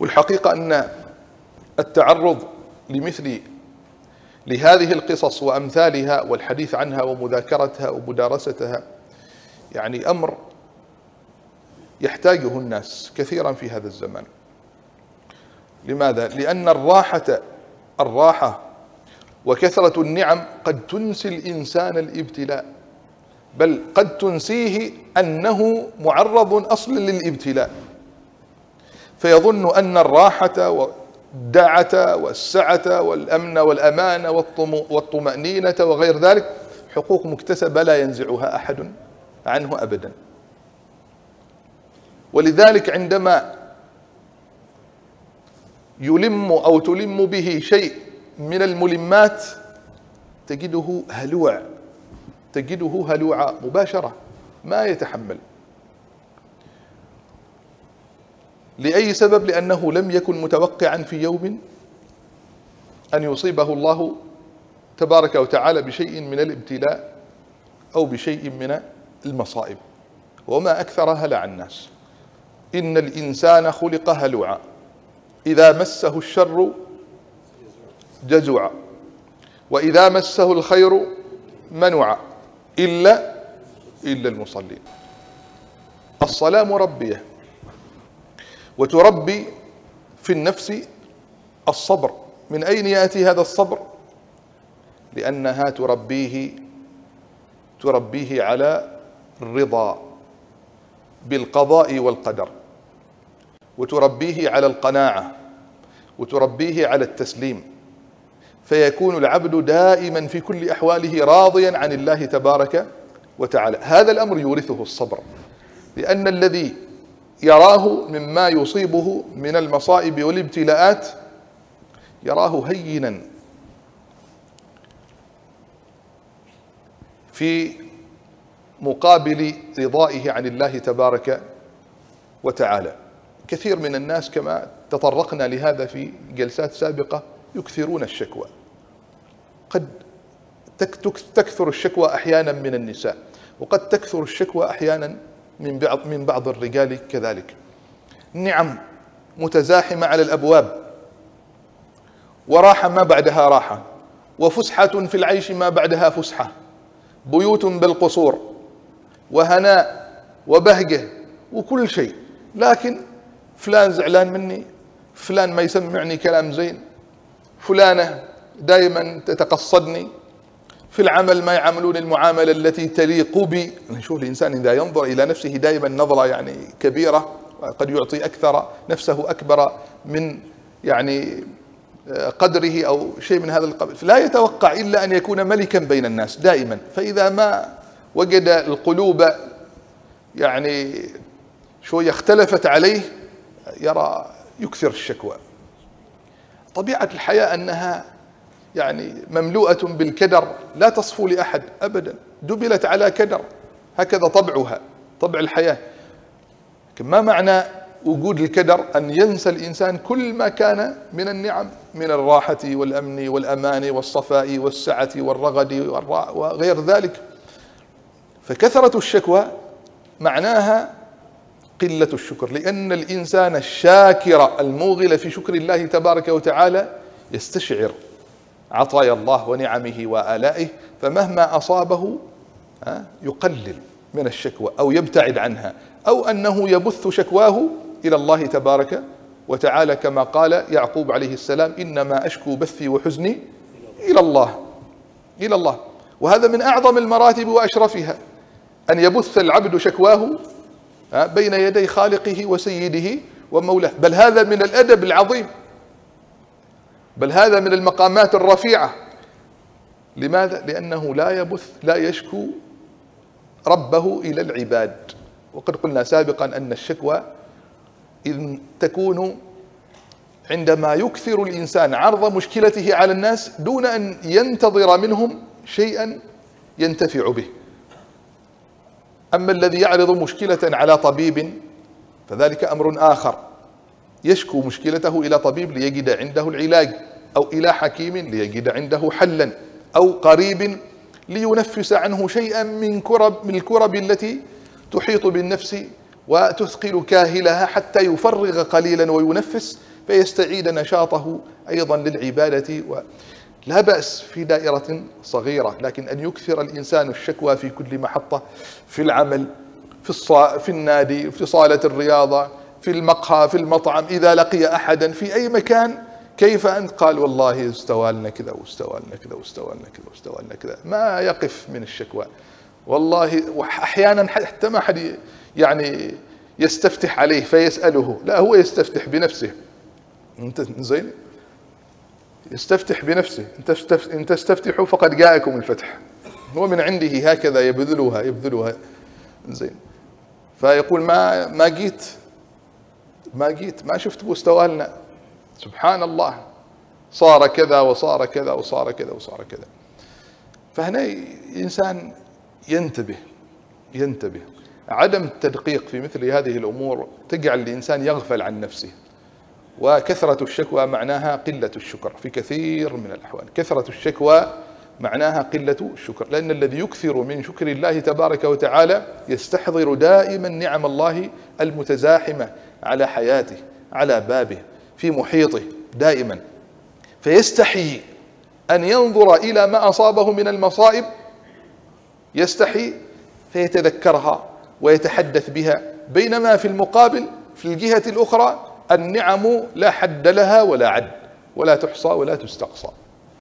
والحقيقة أن التعرض لمثل لهذه القصص وأمثالها والحديث عنها ومذاكرتها ومدارستها يعني أمر يحتاجه الناس كثيرا في هذا الزمان لماذا؟ لأن الراحة الراحة وكثرة النعم قد تنسي الإنسان الإبتلاء بل قد تنسيه أنه معرض أصلا للإبتلاء فيظن أن الراحة والدعة والسعة والأمن والأمان والطمأنينة وغير ذلك حقوق مكتسبة لا ينزعها أحد عنه أبدا. ولذلك عندما يلم أو تلم به شيء من الملمات تجده هلوع تجده هلوعا مباشرة ما يتحمل. لأي سبب؟ لأنه لم يكن متوقعا في يوم أن يصيبه الله تبارك وتعالى بشيء من الابتلاء أو بشيء من المصائب. وما أكثر هلع الناس. إن الإنسان خلق هلوعا. إذا مسه الشر جزوعا. وإذا مسه الخير منوعا. إلا إلا المصلين. الصلاة مربية. وتربي في النفس الصبر. من أين يأتي هذا الصبر؟ لأنها تربيه تربيه على الرضا بالقضاء والقدر وتربيه على القناعة وتربيه على التسليم. فيكون العبد دائما في كل أحواله راضيا عن الله تبارك وتعالى. هذا الأمر يورثه الصبر لأن الذي يراه مما يصيبه من المصائب والابتلاءات. يراه هينا. في مقابل رضائه عن الله تبارك وتعالى. كثير من الناس كما تطرقنا لهذا في جلسات سابقة يكثرون الشكوى. قد تكثر الشكوى أحيانا من النساء وقد تكثر الشكوى أحيانا من بعض من بعض الرجال كذلك. نعم متزاحمة على الأبواب. وراحة ما بعدها راحة. وفسحة في العيش ما بعدها فسحة. بيوت بالقصور. وهناء وبهجة وكل شيء. لكن فلان زعلان مني فلان ما يسمعني كلام زين فلانة دائما تتقصدني. في العمل ما يعاملون المعاملة التي تليق بي نشوف الإنسان إذا ينظر إلى نفسه دائما نظرة يعني كبيرة قد يعطي أكثر نفسه أكبر من يعني قدره أو شيء من هذا القبيل. لا يتوقع إلا أن يكون ملكا بين الناس دائما. فإذا ما وجد القلوب يعني شوية اختلفت عليه يرى يكثر الشكوى. طبيعة الحياة أنها يعني مملوءة بالكدر لا تصفو لأحد أبدا. دبلت على كدر هكذا طبعها طبع الحياة. ما معنى وجود الكدر؟ أن ينسى الإنسان كل ما كان من النعم من الراحة والأمن والأمان والصفاء والسعة والرغد وغير ذلك. فكثرة الشكوى معناها قلة الشكر لأن الإنسان الشاكر الموغل في شكر الله تبارك وتعالى يستشعر عطايا الله ونعمه وآلائه فمهما أصابه يقلل من الشكوى أو يبتعد عنها أو أنه يبث شكواه إلى الله تبارك وتعالى كما قال يعقوب عليه السلام إنما أشكو بثي وحزني إلى الله إلى الله. وهذا من أعظم المراتب وأشرفها أن يبث العبد شكواه بين يدي خالقه وسيده ومولاه. بل هذا من الأدب العظيم بل هذا من المقامات الرفيعة. لماذا؟ لأنه لا يبث لا يشكو ربه إلى العباد. وقد قلنا سابقا أن الشكوى إذ تكون عندما يكثر الإنسان عرض مشكلته على الناس دون أن ينتظر منهم شيئا ينتفع به. أما الذي يعرض مشكلة على طبيب فذلك أمر آخر. يشكو مشكلته إلى طبيب ليجد عنده العلاج أو إلى حكيم ليجد عنده حلا أو قريب لينفس عنه شيئا من كرب من الكرب التي تحيط بالنفس وتثقل كاهلها حتى يفرغ قليلا وينفس فيستعيد نشاطه أيضا للعبادة لا بأس في دائرة صغيرة لكن أن يكثر الإنسان الشكوى في كل محطة في العمل في الصا في النادي في صالة الرياضة في المقهى في المطعم إذا لقي احدا في أي مكان كيف أنت؟ قال والله استوى لنا كذا واستوى لنا كذا واستوى لنا كذا واستوى لنا كذا. ما يقف من الشكوى. والله واحيانا حتى ما حد يعني يستفتح عليه فيسأله. لا هو يستفتح بنفسه. أنت زين؟ يستفتح بنفسه. إن تستفتحوا فقد جاءكم الفتح. هو من عنده هكذا يبذلها يبذلها. زين. فيقول ما ما جيت؟ ما جيت ما شفت مستوى لنا سبحان الله صار كذا وصار كذا وصار كذا وصار كذا. فهنا الانسان ينتبه ينتبه. عدم التدقيق في مثل هذه الأمور تجعل الإنسان يغفل عن نفسه. وكثرة الشكوى معناها قلة الشكر في كثير من الأحوال. كثرة الشكوى معناها قلة الشكر. لأن الذي يكثر من شكر الله تبارك وتعالى يستحضر دائما نعم الله المتزاحمة. على حياته على بابه في محيطه دائما. فيستحي أن ينظر إلى ما أصابه من المصائب يستحي فيتذكرها ويتحدث بها. بينما في المقابل في الجهة الأخرى النعم لا حد لها ولا عد ولا تحصى ولا تستقصى.